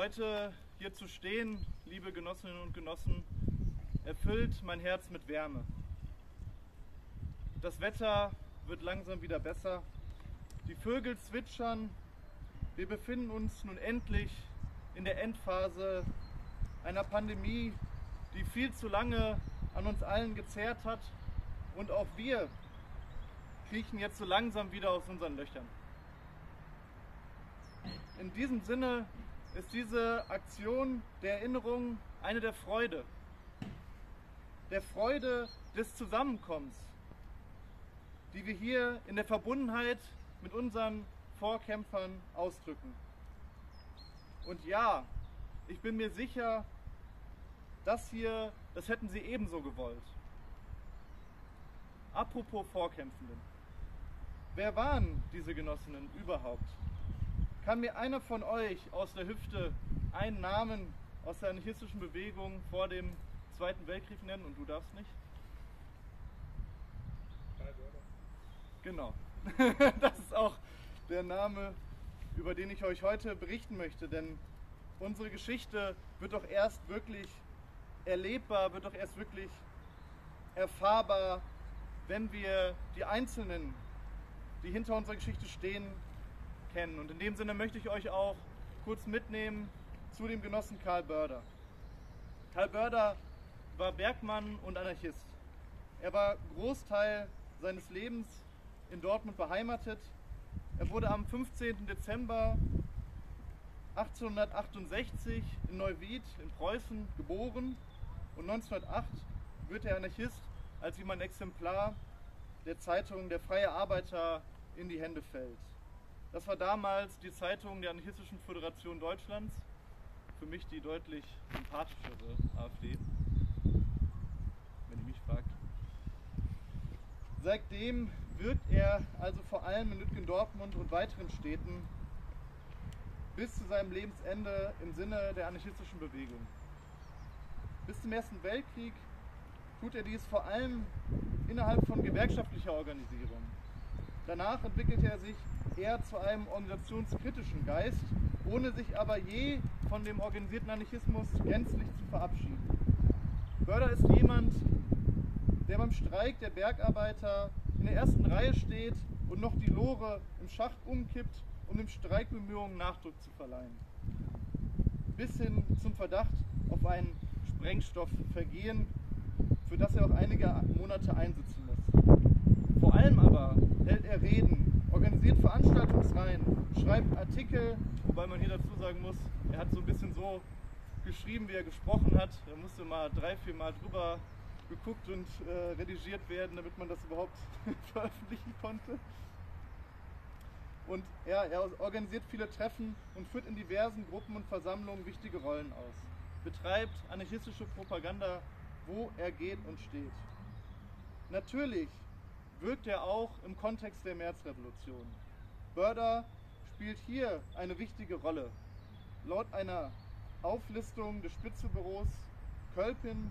Heute hier zu stehen, liebe Genossinnen und Genossen, erfüllt mein Herz mit Wärme. Das Wetter wird langsam wieder besser. Die Vögel zwitschern. Wir befinden uns nun endlich in der Endphase einer Pandemie, die viel zu lange an uns allen gezehrt hat. Und auch wir kriechen jetzt so langsam wieder aus unseren Löchern. In diesem Sinne ist diese Aktion der Erinnerung eine der Freude, der Freude des Zusammenkommens, die wir hier in der Verbundenheit mit unseren Vorkämpfern ausdrücken. Und ja, ich bin mir sicher, das hier, das hätten sie ebenso gewollt. Apropos Vorkämpfenden. Wer waren diese Genossinnen überhaupt? Kann mir einer von euch aus der Hüfte einen Namen aus der anarchistischen Bewegung vor dem Zweiten Weltkrieg nennen und du darfst nicht? Genau. Das ist auch der Name, über den ich euch heute berichten möchte, denn unsere Geschichte wird doch erst wirklich erlebbar, wird doch erst wirklich erfahrbar, wenn wir die Einzelnen, die hinter unserer Geschichte stehen, kennen. Und in dem Sinne möchte ich euch auch kurz mitnehmen zu dem Genossen Karl Börder. Karl Börder war Bergmann und Anarchist. Er war Großteil seines Lebens in Dortmund beheimatet. Er wurde am 15. Dezember 1868 in Neuwied in Preußen geboren und 1908 wird er Anarchist, als ihm ein Exemplar der Zeitung Der Freie Arbeiter in die Hände fällt. Das war damals die Zeitung der Anarchistischen Föderation Deutschlands, für mich die deutlich sympathischere AfD, wenn ihr mich fragt. Seitdem wirkt er also vor allem in Lütgendortmund und weiteren Städten bis zu seinem Lebensende im Sinne der anarchistischen Bewegung. Bis zum Ersten Weltkrieg tut er dies vor allem innerhalb von gewerkschaftlicher Organisierung. Danach entwickelte er sich eher zu einem organisationskritischen Geist, ohne sich aber je von dem organisierten Anarchismus gänzlich zu verabschieden. Börder ist jemand, der beim Streik der Bergarbeiter in der ersten Reihe steht und noch die Lore im Schacht umkippt, um den Streikbemühungen Nachdruck zu verleihen. Bis hin zum Verdacht auf ein Sprengstoffvergehen, für das er auch einige Monate einsitzen muss. Vor allem aber hält er Reden, organisiert Veranstaltungsreihen, schreibt Artikel, wobei man hier dazu sagen muss, er hat so ein bisschen so geschrieben, wie er gesprochen hat. Er musste mal drei, vier Mal drüber geguckt und äh, redigiert werden, damit man das überhaupt veröffentlichen konnte. Und ja, er organisiert viele Treffen und führt in diversen Gruppen und Versammlungen wichtige Rollen aus. Betreibt anarchistische Propaganda, wo er geht und steht. Natürlich wirkt er auch im Kontext der Märzrevolution. Börder spielt hier eine wichtige Rolle. Laut einer Auflistung des Spitzebüros Kölpin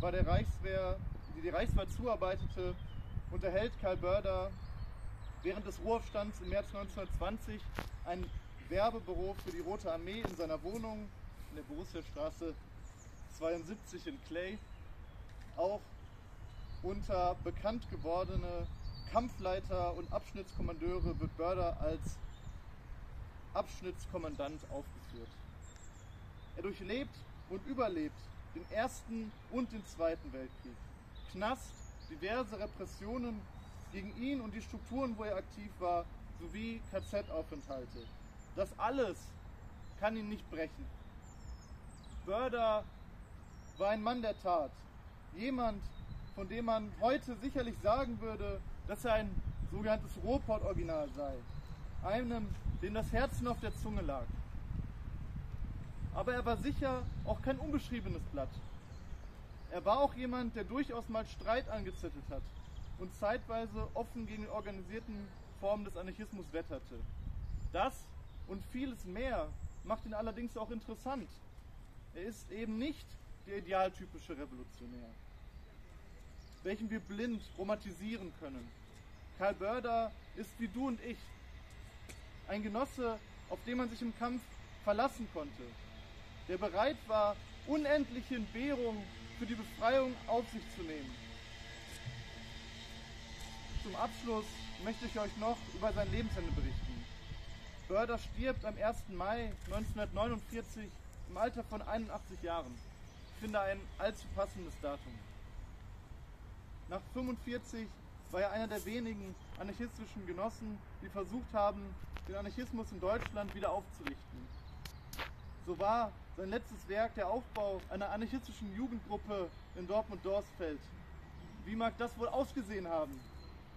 war der Reichswehr, die die Reichswehr zuarbeitete, unterhält Karl Börder während des Ruhestands im März 1920 ein Werbebüro für die Rote Armee in seiner Wohnung in der Borussiastraße 72 in Clay. Auch unter bekannt gewordene Kampfleiter und Abschnittskommandeure wird Börder als Abschnittskommandant aufgeführt. Er durchlebt und überlebt den Ersten und den Zweiten Weltkrieg. Knast, diverse Repressionen gegen ihn und die Strukturen, wo er aktiv war, sowie KZ-Aufenthalte. Das alles kann ihn nicht brechen. Börder war ein Mann der Tat. Jemand, von dem man heute sicherlich sagen würde, dass er ein sogenanntes Ruhrpott-Original sei. Einem, dem das Herzen auf der Zunge lag. Aber er war sicher auch kein unbeschriebenes Blatt. Er war auch jemand, der durchaus mal Streit angezettelt hat und zeitweise offen gegen die organisierten Formen des Anarchismus wetterte. Das und vieles mehr macht ihn allerdings auch interessant. Er ist eben nicht der idealtypische Revolutionär, welchen wir blind romantisieren können. Karl Börder ist wie du und ich, ein Genosse, auf den man sich im Kampf verlassen konnte, der bereit war, unendliche Entbehrungen für die Befreiung auf sich zu nehmen. Zum Abschluss möchte ich euch noch über sein Lebensende berichten. Börder stirbt am 1. Mai 1949 im Alter von 81 Jahren. Ich finde ein allzu passendes Datum. Nach 45 war er einer der wenigen anarchistischen Genossen, die versucht haben, den Anarchismus in Deutschland wieder aufzurichten. So war sein letztes Werk der Aufbau einer anarchistischen Jugendgruppe in Dortmund-Dorsfeld. Wie mag das wohl ausgesehen haben?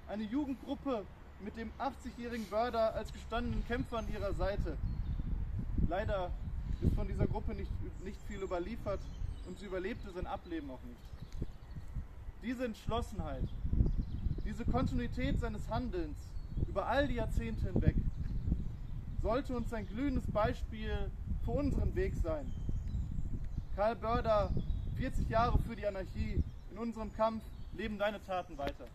Eine Jugendgruppe mit dem 80-jährigen Börder als gestandenen Kämpfer an ihrer Seite. Leider ist von dieser Gruppe nicht, nicht viel überliefert und sie überlebte sein Ableben auch nicht. Diese Entschlossenheit, diese Kontinuität seines Handelns über all die Jahrzehnte hinweg sollte uns ein glühendes Beispiel für unseren Weg sein. Karl Börder, 40 Jahre für die Anarchie, in unserem Kampf leben deine Taten weiter.